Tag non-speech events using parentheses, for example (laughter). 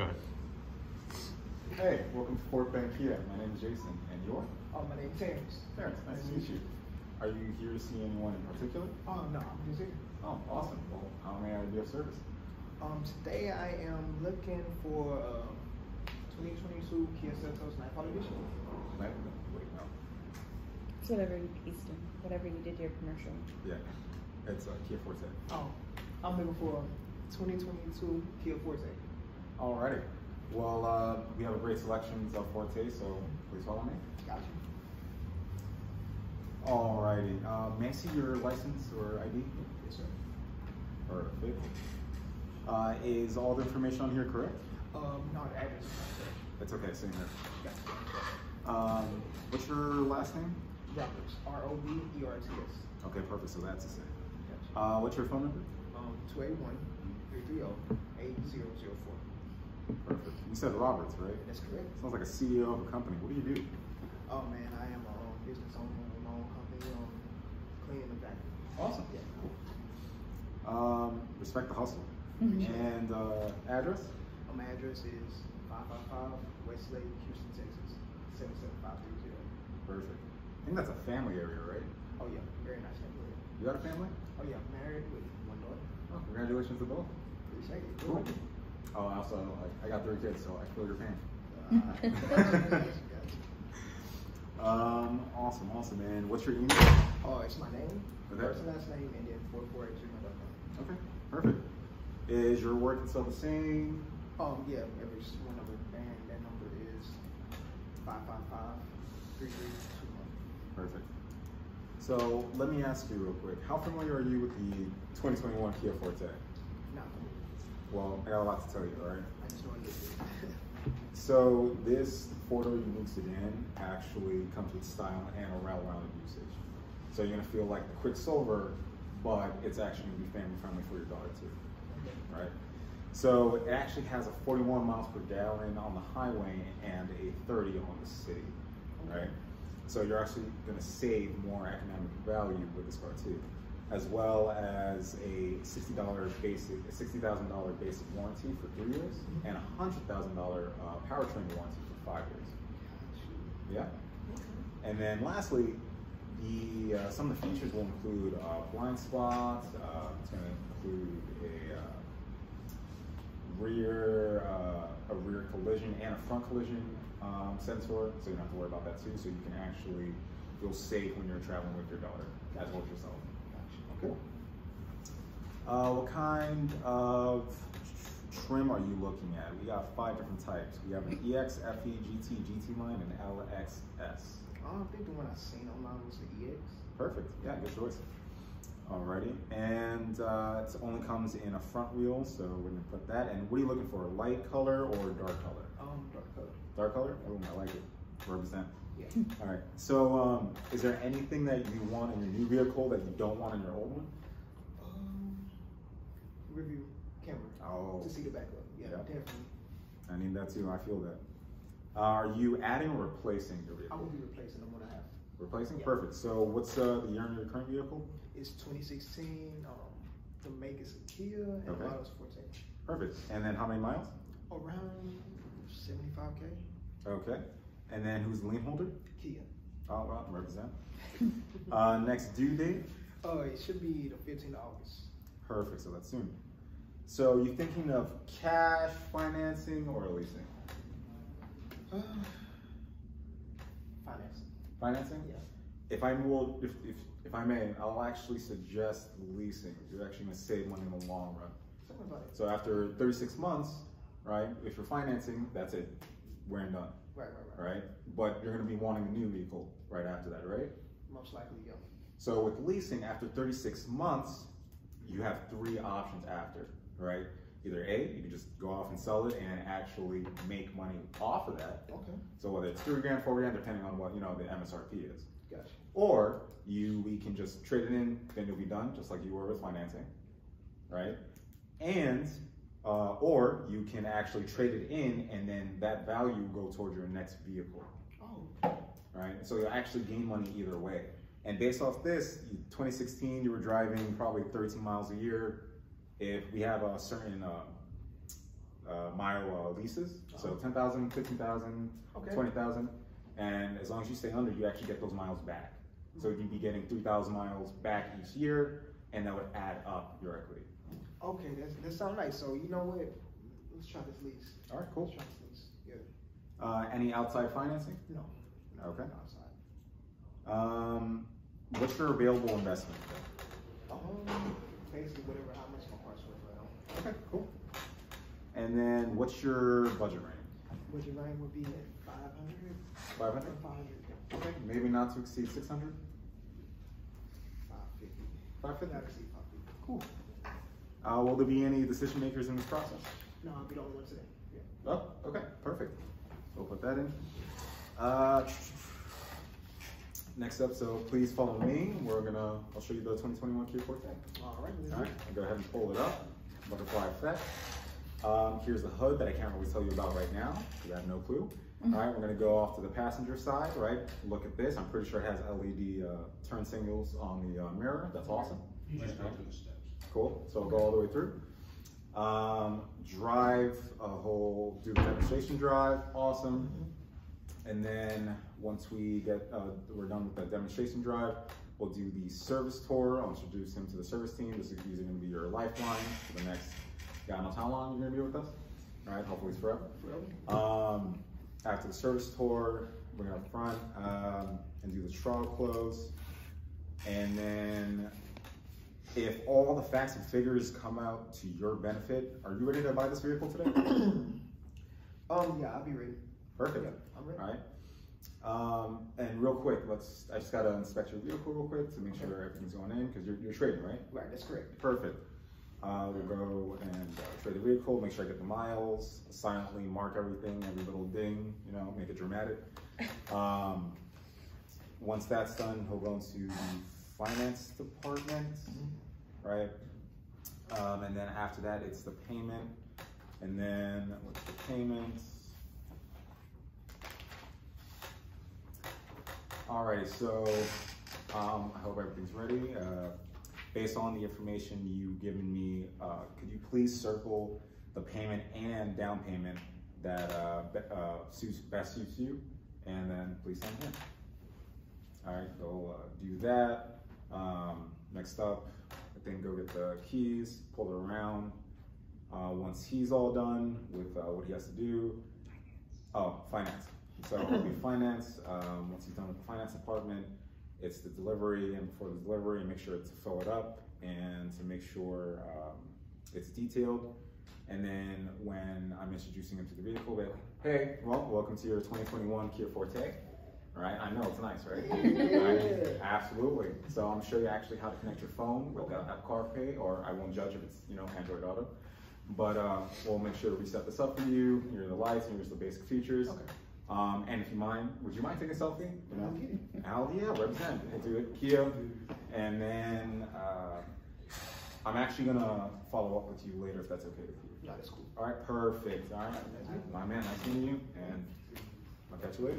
Go ahead. Hey, welcome to Fort Bend Kia. My name is Jason, and you're? Oh, my name's Terrence. Terrence, nice to meet you. Are you here to see anyone in particular? Oh, no, I'm just here. Oh, awesome. Well, how may I be of service? Um, today I am looking for um, 2022 Kia Seltos Night Color Edition. Night? Wait, no. It's whatever you, Easton, whatever you did your commercial. Yeah, it's uh, Kia Forte. Oh, I'm looking for 2022 Kia Forte. Alrighty. Well, uh, we have a great selection of Forte, so please follow me. Gotcha. Alrighty. Uh, may I see your license or ID? Yes, sir. Perfect. Uh, is all the information on here correct? Um, no, address is not correct. It's okay, same here. Gotcha. Um, what's your last name? Roberts, R O B E R T S. Okay, perfect. So that's the same. Gotcha. Uh, what's your phone number? Um, 281 330 8004. Perfect. You said Roberts, right? That's correct. Sounds like a CEO of a company. What do you do? Oh man, I am a um, business owner of my own company, um, cleaning the factory. Awesome. Yeah. Um, respect the hustle. Mhm. And uh, address? Um, my address is 555 Westlake, Houston, Texas, 77530. Perfect. I think that's a family area, right? Oh yeah, very nice neighborhood. You got a family? Oh yeah, married with one daughter. Oh, congratulations to both. Appreciate it. Cool. Oh, also, like, I got three kids, so I feel your pain. Uh, (laughs) Um, awesome, awesome. man. what's your email? oh, it's my name, Okay. first and last name, and then 44 at gmail.com. Okay, perfect. Is your work still the same? Um, yeah, every one number, and that number is 555 3321. Perfect. So let me ask you real quick. How familiar are you with the 2021 Kia Forte? Well, I got a lot to tell you, all right? I just want to. (laughs) So this four-door unique sedan actually comes with style and a well-rounded usage. So you're gonna feel like the Quicksilver, but it's actually gonna be family-friendly for your daughter too, right? So it actually has a 41 miles per gallon on the highway and a 30 on the city, right? So you're actually gonna save more economic value with this car too, as well as a $60 basic, a $60,000 basic warranty for three years and a $100,000 uh, powertrain warranty for five years. Yeah. And then lastly, the uh, some of the features will include uh, blind spots. Uh, it's going to include a uh, rear uh, a rear collision and a front collision um, sensor, so you don't have to worry about that too. So you can actually feel safe when you're traveling with your daughter as well as yourself. Okay. Uh, what kind of trim are you looking at? We got five different types. We have an EX, FE, GT, GT line, and LXS. I think the one I seen online was the EX. Perfect. Yeah, good choice. Alrighty, and uh, it only comes in a front wheel, so we're gonna put that. And what are you looking for? Light color or dark color? Um, dark color. Dark color? Oh, I like it. Represent. Yeah. All right. So, um, is there anything that you want in your new vehicle that you don't want in your old one? Um, review camera. Oh. To see the backup. Yeah, Yeah. definitely. I need that too. I feel that. Uh, are you adding or replacing your vehicle? I will be replacing the one I have. Replacing? Yeah. Perfect. So, what's uh, the year on your current vehicle? It's 2016. Um, the make is a Kia and Okay. the model is Forte. Perfect. And then how many miles? Around 75k. Okay. And then who's the lien holder? Kia. All right, represent. (laughs) uh, next due date? Oh, it should be the 15th of August. Perfect. So that's soon. So, you thinking of cash, financing, or leasing? Uh, financing. Financing? Yeah. If I will, if, if, if I may, I'll actually suggest leasing. You're actually going to save money in the long run. Tell me about it. So after 36 months, right, if you're financing, that's it. We're done, Right, right, right. right? But you're going to be wanting a new vehicle right after that, right? Most likely, yeah. So with leasing, after 36 months, you have three options after, right? Either A, you can just go off and sell it and actually make money off of that. Okay. So whether it's three grand, four grand, depending on what, you know, the MSRP is. Gotcha. Or you, we can just trade it in, then you'll be done, just like you were with financing, right? And, uh, or you can actually trade it in and then that value will go towards your next vehicle, Oh, right? So you'll actually gain money either way. And based off this, 2016, you were driving probably 13 miles a year. If we have a certain uh, uh, mile uh, leases. So Oh. 10,000, 15,000, Okay. 20,000. And as long as you stay under, you actually get those miles back. So you'd be getting 3,000 miles back each year, and that would add up your equity. Okay, that's, that sounds nice. So you know what? Let's try this lease. All right, cool. Let's try this lease. Yeah. Uh, any outside financing? No. Okay. Outside. Um, what's your available investment? Um, basically whatever, how much my car's worth right now. Okay, cool. And then what's your budget range? Budget range would be at five hundred. 500? Five hundred. Okay, maybe not to exceed 600? Five fifty. 550? Not exceed five fifty. Cool. Uh, will there be any decision makers in this process? No, I'll be the only one today. Yeah. Oh, okay, perfect. We'll put that in. Uh, next up, so please follow me. We're gonna, I'll show you the 2021 Kia Forte. All right. let's All do right, it. I'll go ahead and pull it up. Butterfly effect. Um, here's the hood that I can't really tell you about right now. You have no clue. All right, we're gonna go off to the passenger side, right? Look at this. I'm pretty sure it has LED uh, turn signals on the uh, mirror. That's awesome. You just go to the steps. Cool. So I'll go all the way through. Um, drive a whole, do demonstration drive. Awesome. And then once we get, uh, we're done with the demonstration drive, we'll do the service tour. I'll introduce him to the service team. This is going to be your lifeline for the next, God knows how long you're going to be with us. All right, hopefully it's forever. Um, after the service tour, it up front um, and do the trial close. And then if all the facts and figures come out to your benefit, are you ready to buy this vehicle today? (clears throat) Um, yeah, I'll be ready. Perfect. Yeah, I'm ready. All right. Um, and real quick, let's. I just gotta inspect your vehicle real quick to make sure everything's going in because you're, you're trading, right? Right, that's correct. Perfect. Uh, we'll go and uh, trade the vehicle, make sure I get the miles, silently mark everything, every little ding, you know, make it dramatic. (laughs) Um, once that's done, he'll go into the finance department, right? Um, and then after that, it's the payment. And then what's the payment? Alright, so um, I hope everything's ready. Uh, based on the information you've given me, uh, could you please circle the payment and down payment that uh, be- uh, suits, best suits you? And then please send him. Alright, go uh, do that. Um, next up, I think go get the keys, pull it around. Uh, once he's all done with uh, what he has to do, oh, finance. So it'll be (laughs) finance. Um, once he's done with the finance department, it's the delivery, and before the delivery, make sure to fill it up and to make sure um, it's detailed. And then when I'm introducing him to the vehicle, they're like, hey, well, welcome to your 2021 Kia Forte. Right, I know it's nice, right? Right? (laughs) Absolutely. So I'm sure you actually how to connect your phone with uh, Apple CarPlay, or I won't judge if it's you know Android Auto. But uh, we'll make sure we set this up for you. Here are the lights, here's the basic features. Okay. Um, and if you mind, would you mind taking a selfie? You know? I'll get it. Al, yeah, represent. We'll do it. Kia. And then uh, I'm actually gonna follow up with you later if that's okay with you. No, that's cool. All right, perfect. All right, my man, nice meeting you, and I'll catch you later.